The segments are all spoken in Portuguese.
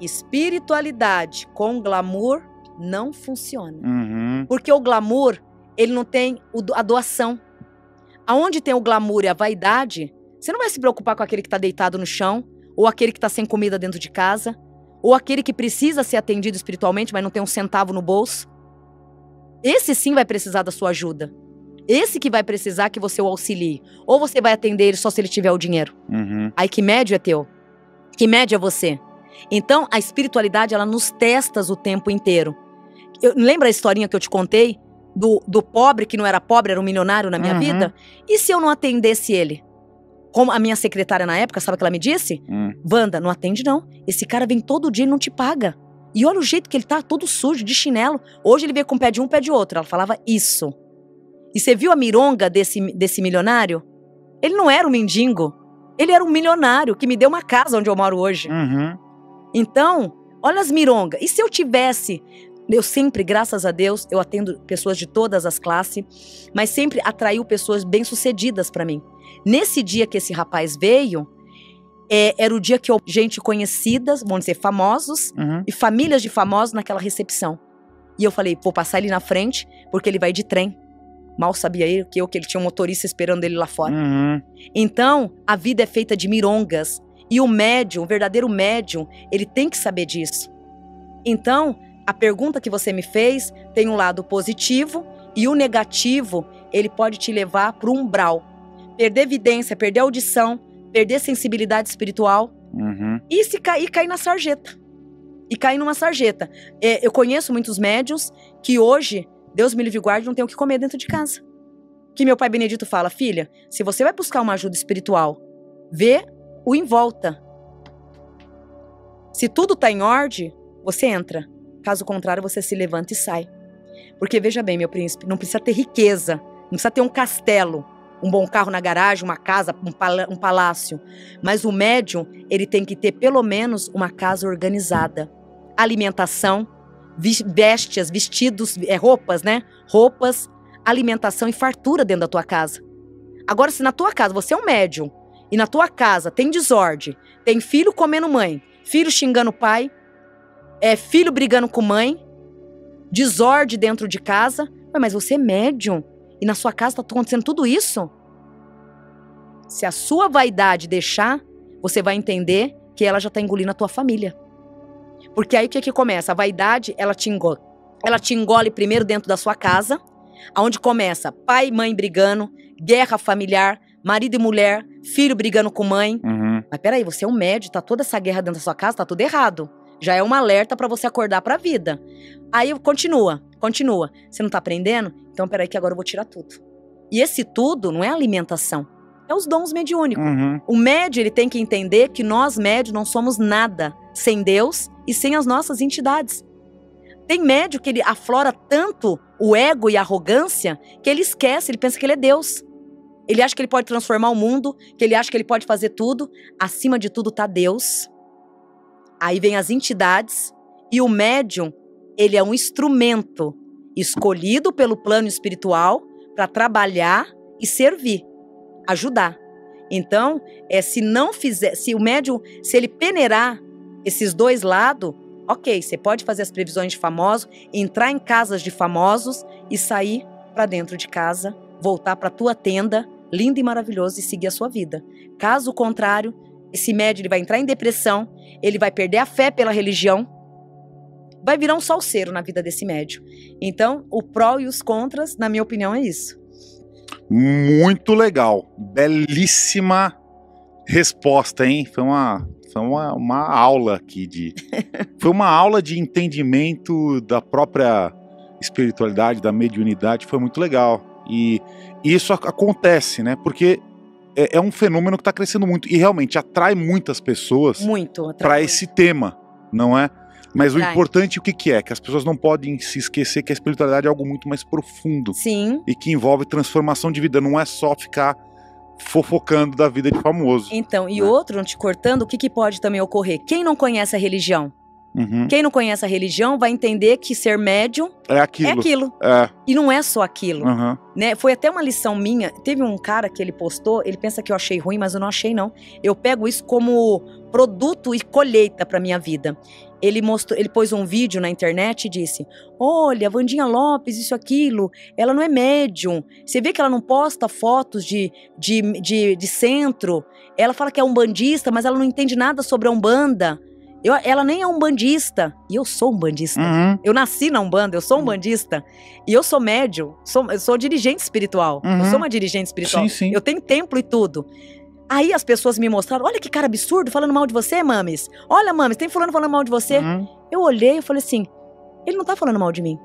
espiritualidade com glamour não funciona. Uhum. Porque o glamour, ele não tem a doação. Aonde tem o glamour e a vaidade, você não vai se preocupar com aquele que tá deitado no chão, ou aquele que tá sem comida dentro de casa, ou aquele que precisa ser atendido espiritualmente, mas não tem um centavo no bolso. Esse sim vai precisar da sua ajuda. Esse que vai precisar que você o auxilie. Ou você vai atender ele só se ele tiver o dinheiro. Uhum. Aí que médio é teu? Que médio é você? Então, a espiritualidade, ela nos testas o tempo inteiro. Eu, lembra a historinha que eu te contei? Do, do pobre que não era pobre, era um milionário na minha Uhum. vida? E se eu não atendesse ele? Como a minha secretária na época, sabe o que ela me disse? Hum. Wanda, não atende não. Esse cara vem todo dia e não te paga. E olha o jeito que ele tá, todo sujo, de chinelo. Hoje ele vem com o pé de um, pé de outro. Ela falava isso. E você viu a mironga desse, desse milionário? Ele não era um mendigo. Ele era um milionário que me deu uma casa onde eu moro hoje. Uhum. Então, olha as mirongas. E se eu tivesse. Eu sempre, graças a Deus, eu atendo pessoas de todas as classes, mas sempre atraiu pessoas bem-sucedidas pra mim. Nesse dia que esse rapaz veio, é, era o dia que eu, gente conhecidas, vamos dizer, famosos, Uhum. e famílias de famosos naquela recepção. E eu falei, vou passar ele na frente, porque ele vai de trem. Mal sabia ele que eu que ele tinha um motorista esperando ele lá fora. Uhum. Então, a vida é feita de mirongas. E o médium, o verdadeiro médium, ele tem que saber disso. Então, a pergunta que você me fez tem um lado positivo e o negativo, ele pode te levar para um umbral. Perder evidência, perder audição, perder sensibilidade espiritual Uhum. e se cair, cair na sarjeta. E cair numa sarjeta. É, eu conheço muitos médios que hoje, Deus me livre e guarde, não tem o que comer dentro de casa. Que meu pai Benedito fala, filha, se você vai buscar uma ajuda espiritual, vê o em volta. Se tudo tá em ordem, você entra. Caso contrário, você se levanta e sai. Porque veja bem, meu príncipe, não precisa ter riqueza, não precisa ter um castelo, um bom carro na garagem, uma casa, um, um palácio. Mas o médium, ele tem que ter pelo menos uma casa organizada. Alimentação, vestes, vestidos, é, roupas, né? Roupas, alimentação e fartura dentro da tua casa. Agora, se na tua casa você é um médium e na tua casa tem desordem, tem filho comendo mãe, filho xingando pai, é filho brigando com mãe, desordem dentro de casa, mas você é médium e na sua casa tá acontecendo tudo isso? Se a sua vaidade deixar, você vai entender que ela já tá engolindo a tua família. Porque aí o que que começa? A vaidade, ela te engole. Ela te engole primeiro dentro da sua casa, aonde começa pai e mãe brigando, guerra familiar, marido e mulher, filho brigando com mãe. Uhum. Mas peraí, você é um médio, tá toda essa guerra dentro da sua casa, tá tudo errado. Já é um alerta pra você acordar pra vida. Aí continua, continua. Você não tá aprendendo? Então peraí que agora eu vou tirar tudo. E esse tudo não é alimentação, é os dons mediúnicos. Uhum. O médio, ele tem que entender que nós médios não somos nada sem Deus e sem as nossas entidades. Tem médio que ele aflora tanto o ego e a arrogância que ele esquece, ele pensa que ele é Deus. Ele acha que ele pode transformar o mundo, que ele acha que ele pode fazer tudo. Acima de tudo tá Deus. Aí vem as entidades e o médium, ele é um instrumento escolhido pelo plano espiritual para trabalhar e servir, ajudar. Então, é se não fizer, se o médium, se ele peneirar esses dois lados, ok, você pode fazer as previsões de famosos, entrar em casas de famosos e sair para dentro de casa, voltar para tua tenda, lindo e maravilhoso e seguir a sua vida. Caso contrário, esse médium ele vai entrar em depressão, ele vai perder a fé pela religião, vai virar um salseiro na vida desse médium. Então, o pró e os contras, na minha opinião, é isso. Muito legal. Belíssima resposta, hein? Foi uma, foi uma, uma aula aqui de. Foi uma aula de entendimento da própria espiritualidade, da mediunidade. Foi muito legal. E isso ac- acontece, né? Porque é, é um fenômeno que está crescendo muito e realmente atrai muitas pessoas para esse tema, não é? Mas o importante o que, que é? Que as pessoas não podem se esquecer que a espiritualidade é algo muito mais profundo Sim. e que envolve transformação de vida, não é só ficar fofocando da vida de famoso. Então, e né? outro, não te cortando, o que, que pode também ocorrer? Quem não conhece a religião? Uhum. Quem não conhece a religião vai entender que ser médium É aquilo. é aquilo. É. E não é só aquilo. aham. né? Foi até uma lição minha. Teve um cara que ele postou, ele pensa que eu achei ruim, mas eu não achei não. Eu pego isso como produto e colheita para minha vida. Ele mostrou, ele pôs um vídeo na internet e disse: "Olha, Vandinha Lopes, isso aquilo, ela não é médium. Você vê que ela não posta fotos de, de, de, de centro. Ela fala que é umbandista, mas ela não entende nada sobre a umbanda. Eu, ela nem é umbandista. E eu sou umbandista. Uhum. Eu nasci na Umbanda, eu sou umbandista. E eu sou médium, sou, eu sou dirigente espiritual. Eu Uhum. sou uma dirigente espiritual. Sim, sim. Eu tenho templo e tudo. Aí as pessoas me mostraram, olha que cara absurdo falando mal de você, Mames. Olha, Mames, tem fulano falando mal de você. Uhum. Eu olhei e falei assim, ele não tá falando mal de mim.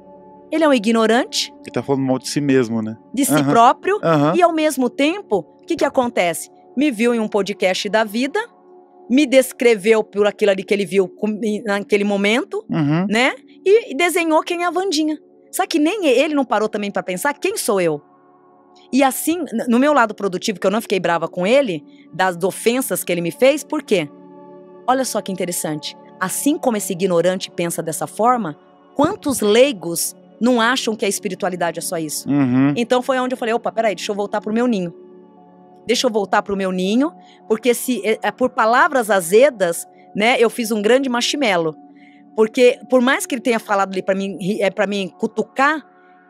Ele é um ignorante Ele tá falando mal de si mesmo, né? de si próprio e ao mesmo tempo, o que que acontece? Me viu em um podcast da vida, me descreveu por aquilo ali que ele viu naquele momento, Uhum. né? E, e desenhou quem é a Vandinha. Só que nem ele não parou também pra pensar quem sou eu. E assim, no meu lado produtivo, que eu não fiquei brava com ele, das ofensas que ele me fez, por quê? Olha só que interessante. Assim como esse ignorante pensa dessa forma, quantos leigos não acham que a espiritualidade é só isso? Uhum. Então foi onde eu falei, opa, peraí, deixa eu voltar pro meu ninho. Deixa eu voltar pro meu ninho, porque se é, é por palavras azedas, né, eu fiz um grande marshmallow. Porque por mais que ele tenha falado ali para mim, é para mim cutucar,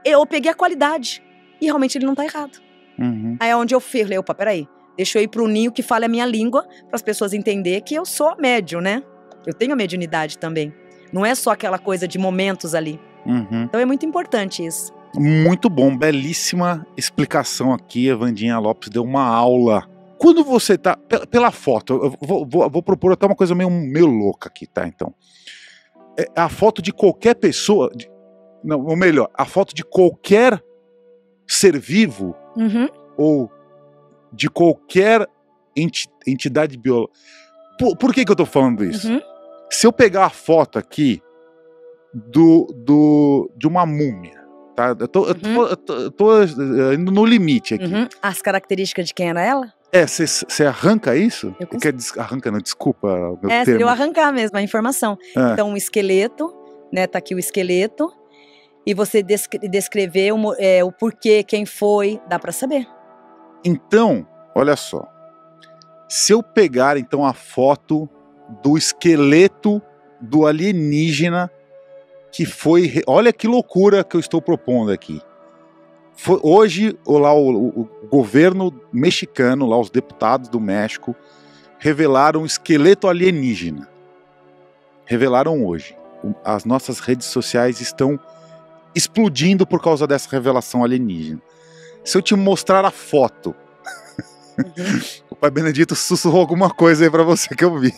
eu peguei a qualidade. E realmente ele não tá errado. Uhum. Aí é onde eu falei, opa, peraí, deixa eu ir pro ninho que fale a minha língua, para as pessoas entenderem que eu sou médio, né? Eu tenho a mediunidade também. Não é só aquela coisa de momentos ali. Uhum. Então é muito importante isso. Muito bom, belíssima explicação aqui. A Vandinha Lopes deu uma aula. Quando você tá. Pela, foto, eu vou, vou- vou propor até uma coisa meio, meio louca aqui, tá? Então. É a foto de qualquer pessoa. de- não, ou melhor, a foto de qualquer ser vivo Uhum. ou de qualquer enti- entidade biológica. Por, por que, que eu tô falando isso? Uhum. Se eu pegar a foto aqui do, do de uma múmia, tá? Eu tô, eu tô- Uhum. eu tô- eu tô, eh, indo no limite aqui. Uhum. As características de quem era ela? É, você arranca isso? Eu Quer des- arranca, não, desculpa meu É, termo. eu arrancar mesmo a informação. É. Então, um esqueleto, né? Tá aqui o esqueleto. E você descre- descrever o, é, o porquê, quem foi, dá pra saber. Então, olha só. Se eu pegar então a foto do esqueleto do alienígena que foi, olha que loucura que eu estou propondo aqui. Foi- hoje, o, lá, o, o- governo mexicano, lá os deputados do México, revelaram um esqueleto alienígena. Revelaram hoje. As nossas redes sociais estão explodindo por causa dessa revelação alienígena. Se eu te mostrar a foto, o Pai Benedito sussurrou alguma coisa aí pra você que eu vi.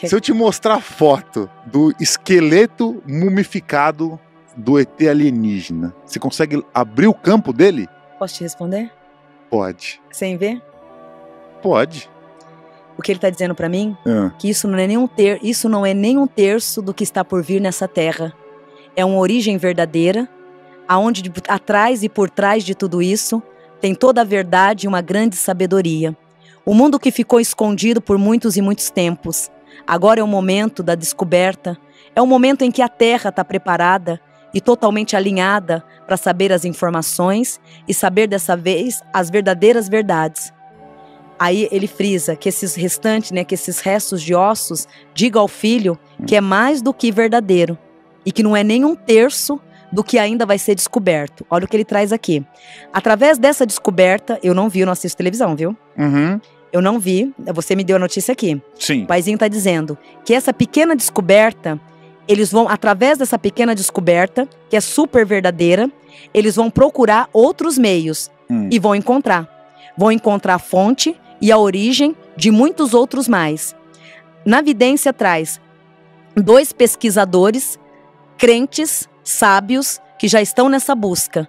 Que- Se eu te mostrar a foto do esqueleto mumificado do ET alienígena, você consegue abrir o campo dele? Posso te responder? Pode. Sem ver? Pode. O que ele tá dizendo pra mim? Ah, Que isso não é nem um ter, isso não é nem um terço do que está por vir nessa terra. É uma origem verdadeira, aonde de- atrás e por trás de tudo isso tem toda a verdade e uma grande sabedoria. O mundo que ficou escondido por muitos e muitos tempos. Agora é o momento da descoberta. É o momento em que a Terra está preparada e totalmente alinhada para saber as informações e saber dessa vez as verdadeiras verdades. Aí ele frisa que esses restantes, né, que esses restos de ossos, diga ao filho que é mais do que verdadeiro e que não é nem um terço do que ainda vai ser descoberto. Olha o que ele traz aqui. Através dessa descoberta, eu não vi, eu não assisto televisão, viu? uhum, Eu não vi, você me deu a notícia aqui. Sim. O paizinho está dizendo que essa pequena descoberta, eles vão, através dessa pequena descoberta, que é super verdadeira, eles vão procurar outros meios Hum. e vão encontrar. Vão encontrar a fonte e a origem de muitos outros mais. Na vidência traz dois pesquisadores, crentes, sábios, que já estão nessa busca.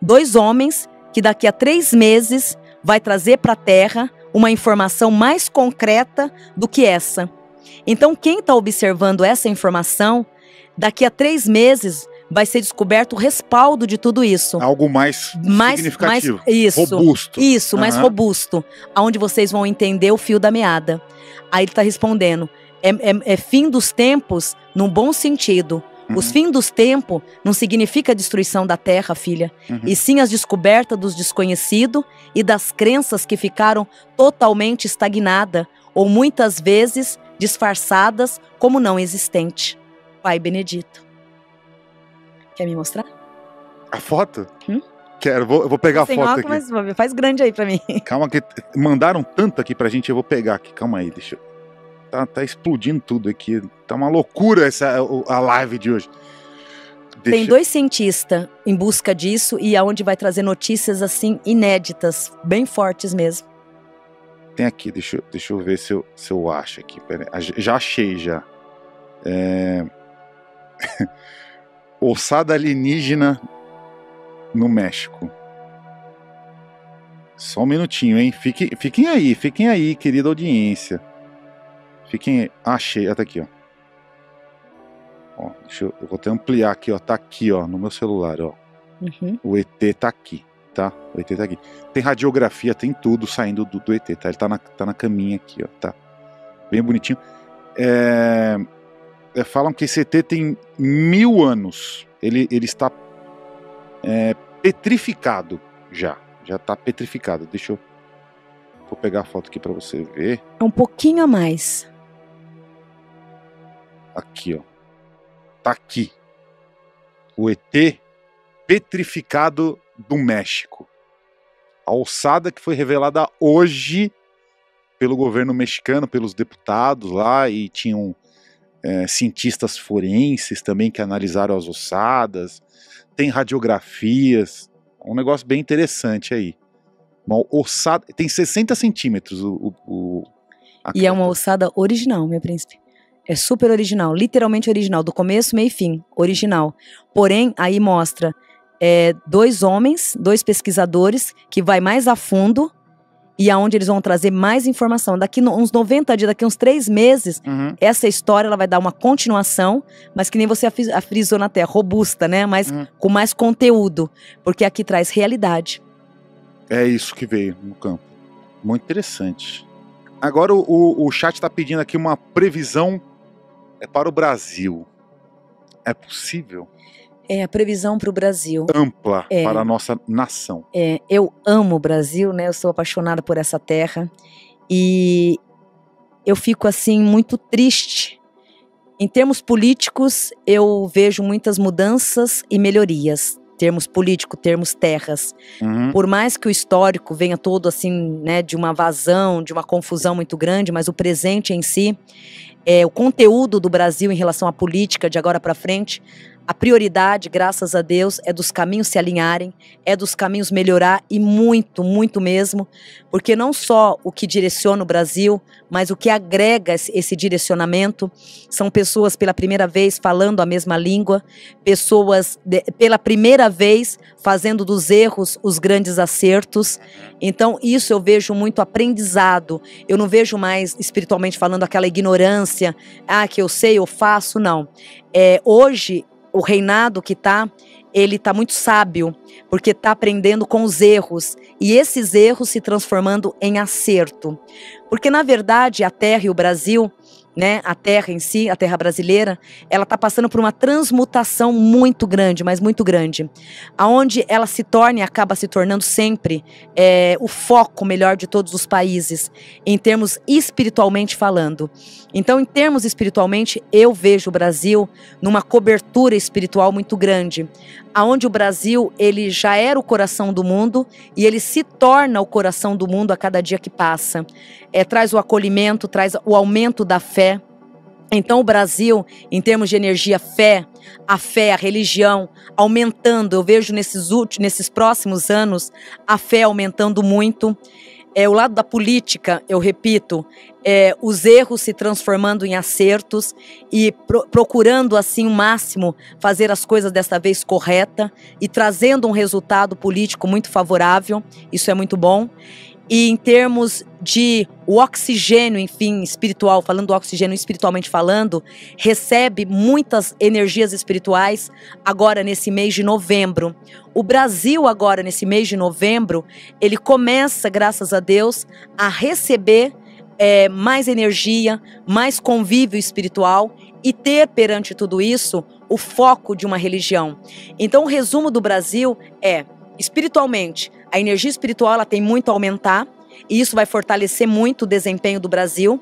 Dois homens que daqui a três meses vai trazer para a Terra uma informação mais concreta do que essa. Então, quem está observando essa informação, daqui a três meses vai ser descoberto o respaldo de tudo isso. Algo mais, mais, mais significativo. isso. robusto. Isso, mais Aham. robusto, aonde vocês vão entender o fio da meada. Aí ele está respondendo: É, é, é fim dos tempos num bom sentido. Uhum. Os fins dos tempos não significa a destruição da terra, filha, Uhum. e sim as descobertas dos desconhecidos e das crenças que ficaram totalmente estagnadas ou muitas vezes disfarçadas como não existente. Pai Benedito. Quer me mostrar? A foto? Hum? Quero, vou, eu vou pegar a Sem foto óculos, aqui. mas faz grande aí pra mim. Calma que mandaram tanto aqui pra gente, eu vou pegar aqui. Calma aí, deixa eu... Tá, tá explodindo tudo aqui. Tá uma loucura essa a live de hoje. Tem Deixa- dois cientistas em busca disso e aonde vai trazer notícias assim inéditas, bem fortes mesmo. Tem aqui, deixa, eu- deixa eu ver se eu, se eu acho aqui. Pera aí. Já achei já. É... Ossada alienígena no México. Só um minutinho, hein? Fiquem, fiquem aí, fiquem aí, querida audiência. Fiquem aí. Ah, Achei, até aqui, ó. Ó, deixa eu, eu vou até ampliar aqui, ó. Tá aqui, ó, no meu celular, ó. Uhum. O ET tá aqui, tá? O ET tá aqui. Tem radiografia, tem tudo saindo do, do ET, tá? Ele tá na, tá na caminha aqui, ó, tá? Bem bonitinho. É, é, falam que esse ET tem mil anos. Ele, ele está é, petrificado já. Já tá petrificado. Deixa eu. Vou pegar a foto aqui pra você ver. É um pouquinho a mais. Aqui, ó. Tá aqui. O ET petrificado do México. A ossada que foi revelada hoje pelo governo mexicano, pelos deputados lá, e tinham é, cientistas forenses também que analisaram as ossadas. Tem radiografias. Um negócio bem interessante aí. Uma ossada. Tem 60 centímetros o. o, o- E é uma ossada original, meu príncipe. É super original, literalmente original, do começo, meio e fim, original. Porém, aí mostra é, dois homens, dois pesquisadores, que vai mais a fundo e aonde eles vão trazer mais informação. Daqui no- uns 90 dias, daqui uns três meses, Uhum. essa história ela vai dar uma continuação, mas que nem você afrisou na terra, robusta, né? Mas Uhum. com mais conteúdo, porque aqui traz realidade. É isso que veio no campo. Muito interessante. Agora o, o chat está pedindo aqui uma previsão é para o Brasil. É possível? É a previsão para o Brasil. Ampla É. para a nossa nação. É, eu amo o Brasil, né? Eu sou apaixonada por essa terra e eu fico assim muito triste. Em termos políticos, eu vejo muitas mudanças e melhorias. Termos político, termos terras. Uhum. Por mais que o histórico venha todo assim, né, de uma vazão, de uma confusão muito grande, mas o presente em si, é, o conteúdo do Brasil em relação à política de agora para frente, a prioridade, graças a Deus, é dos caminhos se alinharem, é dos caminhos melhorar e muito, muito mesmo, porque não só o que direciona o Brasil, mas o que agrega esse- direcionamento são pessoas pela primeira vez falando a mesma língua, pessoas de- pela primeira vez fazendo dos erros os grandes acertos. Então, isso eu vejo muito aprendizado. Eu não vejo mais espiritualmente falando aquela ignorância, ah, que eu sei, eu faço, não. É, hoje, o reinado que tá, ele tá muito sábio, porque tá aprendendo com os erros e esses erros se transformando em acerto. Porque na verdade, a terra e o Brasil, né, a terra em si, a terra brasileira, ela tá passando por uma transmutação muito grande, mas muito grande, aonde ela se torna e acaba se tornando sempre é, o foco melhor de todos os países, em termos espiritualmente falando. Então, em termos espiritualmente, eu vejo o Brasil numa cobertura espiritual muito grande, aonde o Brasil ele já era o coração do mundo e ele se torna o coração do mundo a cada dia que passa. É, traz o acolhimento, traz o aumento da fé. Então, o Brasil, em termos de energia, fé, a fé, a religião, aumentando. Eu vejo nesses últimos, nesses próximos anos, a fé aumentando muito. É, o lado da política, eu repito, é, os erros se transformando em acertos e pro- procurando, assim, o máximo fazer as coisas desta vez correta e trazendo um resultado político muito favorável. Isso é muito bom. E em termos de o oxigênio, enfim, espiritual, falando do oxigênio espiritualmente falando, recebe muitas energias espirituais agora nesse mês de novembro. O Brasil agora nesse mês de novembro, ele começa, graças a Deus, a receber é, mais energia, mais convívio espiritual e ter perante tudo isso o foco de uma religião. Então, o resumo do Brasil é: espiritualmente, a energia espiritual ela tem muito a aumentar e isso vai fortalecer muito o desempenho do Brasil.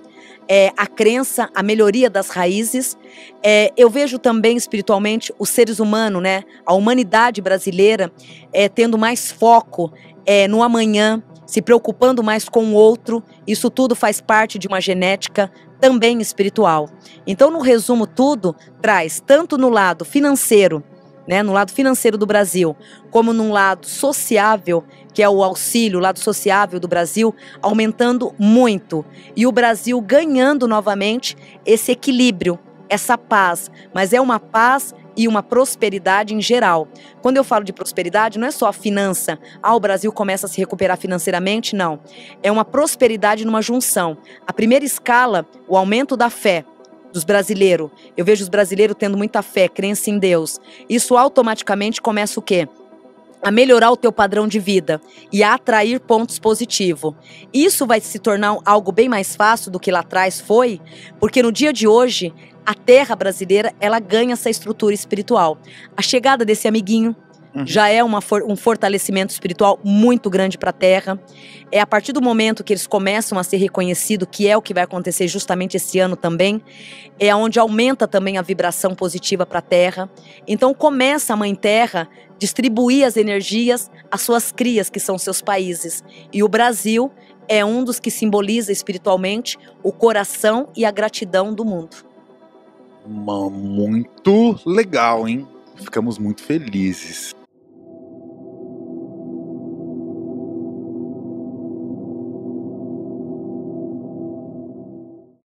É, a crença, a melhoria das raízes. É, eu vejo também espiritualmente os seres humanos, né, a humanidade brasileira, é, tendo mais foco é, no amanhã, se preocupando mais com o outro. Isso tudo faz parte de uma genética também espiritual. Então, no resumo, tudo traz tanto no lado financeiro né, no lado financeiro do Brasil, como no lado sociável, que é o auxílio, o lado sociável do Brasil, aumentando muito. E o Brasil ganhando novamente esse equilíbrio, essa paz. Mas é uma paz e uma prosperidade em geral. Quando eu falo de prosperidade, não é só a finança. Ah, o Brasil começa a se recuperar financeiramente, não. É uma prosperidade numa junção. A primeira escala, o aumento da fé dos brasileiros. Eu vejo os brasileiros tendo muita fé, crença em Deus. Isso automaticamente começa o quê? a melhorar o teu padrão de vida e a atrair pontos positivos. Isso vai se tornar algo bem mais fácil do que lá atrás foi, porque no dia de hoje a terra brasileira ela ganha essa estrutura espiritual. A chegada desse amiguinho Uhum. Já é uma for um fortalecimento espiritual muito grande para a Terra. É a partir do momento que eles começam a ser reconhecidos, que é o que vai acontecer justamente esse ano também, é onde aumenta também a vibração positiva para a Terra. Então começa a Mãe Terra distribuir as energias às suas crias, que são seus países. E o Brasil é um dos que simboliza espiritualmente o coração e a gratidão do mundo. Muito legal, hein? Ficamos muito felizes.